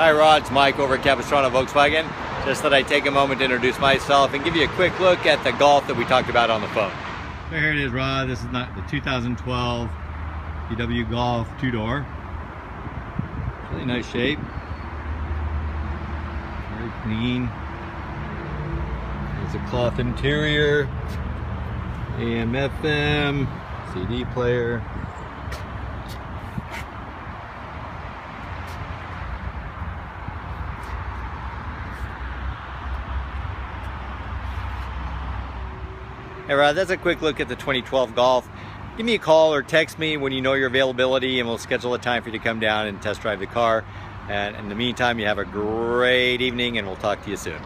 Hi Rod, it's Mike over at Capistrano Volkswagen. Just thought I'd take a moment to introduce myself and give you a quick look at the Golf that we talked about on the phone. So here it is, Rod. This is not the 2012 VW Golf two-door. Really nice shape. Very clean. It's a cloth interior. AM, FM, CD player. That's a quick look at the 2012 Golf. Give me a call or text me when you know your availability and we'll schedule a time for you to come down and test drive the car. And in the meantime, you have a great evening and we'll talk to you soon.